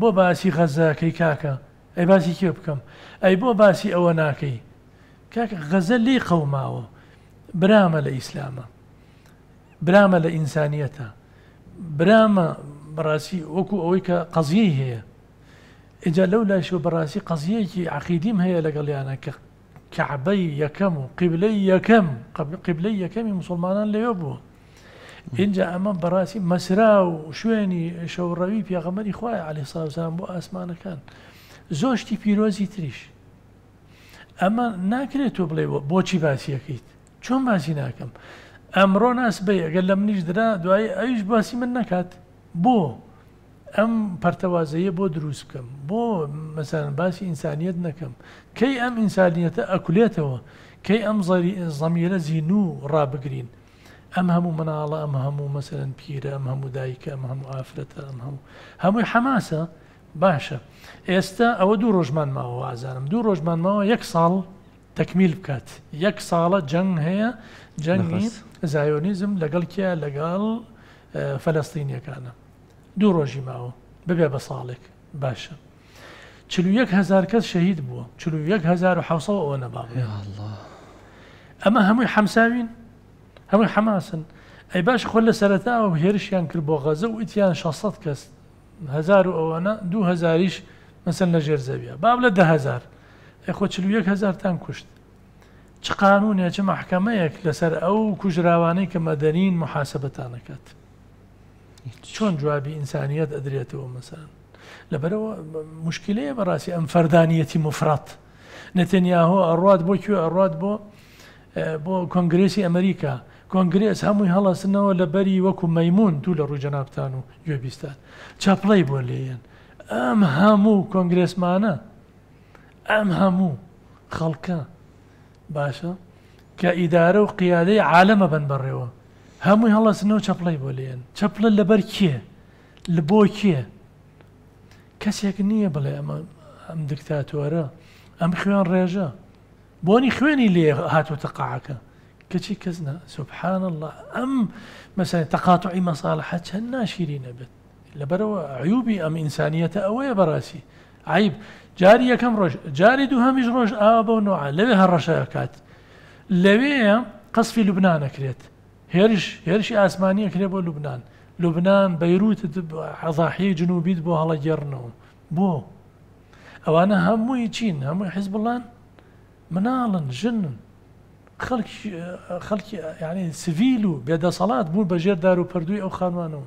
بۆ باسی غەزەکەی کاکە ئەی باسی کێ بکەم؟ ئەی بۆ باسی ئەوە ناکەی کاکە غەزە لی قەوماوە برامە لە ئیسلامە برامە لە ئینسانیەتە برامە بەڕاستی وەکو ئەوەی کە قەزیی هەیە. ئجا لەو لاشەوە بەڕاستی قەزیەکی عقیدیم هەیە لەگەڵیانە کە کەعبەی یەکەم و قیبلەی یەکەم قیبلەی یەکەمی مسلمانان لەوێ بووە اینجا ئەمە بەڕاستی مەسرا و شوێنی شەوڕەوی پێغەمەری خوای علی ساوزان بۆ ئاسمانەکان. زۆشتی پیرۆزی تریش. ئەمە ناکرێت تۆ بڵێ بۆچی باسیەکەیت چۆن باسی ناکەم؟ ئەمڕۆ ناس بێ ئەگەر لە منیش درا دوای ئەویش باسی من نکات بۆ ئەم پەرتەوازەیە بۆ دروست بکەم. بۆ مەسان باسی ئینسانیت نەکەم. کەی ئەم ئینسانیەتە ئەکولێتەوە؟ کەی ئەم زەمیرە زیین و ڕابگرین؟ ئەم هەموو مناڵە ئەم هەموو مەسەرەن پیرە ئەم هەموو دایکە ئەم هەموو ئافرەتە ئەم هەموو هەمووی حەماسە باشە. ئێستا ئەوە دوو ڕۆژمان ماوە ئازانم دوو ڕۆژمان ماوە یەک ساڵ تەکمیل بکات. یەک ساڵە جەنگ هەیە. جەنگی زایۆنیزم لەگەڵ کێ؟ لەگەڵ فەلستینیەکانە دوو ڕۆژی ماوە. ببێ بە ساڵێک. باشە. چلو هزار کەس شەهید بووە. چلو هزار و حوسە ئەوە نەباڵ ئەمە هەمووی حەمساوین. هەمووی حەماسن ئەی باش خۆ لە سەرەتاوە هێرشیان کرد بۆ غەزە و ئیتیان 600 کەس هزار و ئەوەنە دو هزاریش مەسن لە ژێر زەویە باب لە دههزار ئەخۆ چلو هزارتان کوشت چ قانونێ چه مححکەمەیەک لەسەر ئەو کوژراوانەی کە مەدەنین محاسبەتانەکەات چۆن جوابی ئینسانیت ئەدرێتەوە مەسان لەبەرەوە مشکلەیە بەڕاستی ئەم فەردانیەتی مفرات نەتەنیاهۆ ئەڕات بۆ کوێ ئەڕات بۆ بۆ کۆنگرێسی ئەمریکا. کۆنگرێس هەمووی هەڵاستنەوە لە بەری وەکو مەمون تو لە ڕووجەنابان و گوێبیستان. چاپڵی بۆ لێیان ئەم هەموو کۆنگرێسمانە ئەم هەموو خەڵکە. باشە؟ کە ئیدارە و قیادەی عالەمە بن بەڕێوە. هەمووی هەڵەسنەوە چەپڵی بۆ لێن چەپلە لەبەر کێ لە بۆ کێ کەسێک نییە بڵێ ئەمە ئەم دکتاتۆرە ئەم خوێن ڕێژە. بۆنی خوێنی لێ هاتوتە قاعەکە. کەچی کەسنا سبحان الله ئەم مەسای تەقاتعی مەساڵحە چەند ناشیری نەبێت لەبەرەوە عیوبی ئەم ئینسانیەتە ئەوەیە بەڕاستی عیب جاری یەکەم ڕۆژ جاری دوو هەمیش ڕۆژ ئاوا بۆ نوع لەوێ هەڕەشەکات لەوەیە قەسفی لوبناانەکرێت هێرش هێرشی ئاسمانیەکرێ بۆ لوبناان لوبناان بەیروت حەزاحی جنوبیت بۆ هەڵە گێڕنەوە بۆ ئەوانە هەمووی چین هەمووی حیز بڵان مناڵن ژنن خەڵکی ینی سڤیل و بێدەسەڵات بوون بەژێر دار و پەردووی ئەو.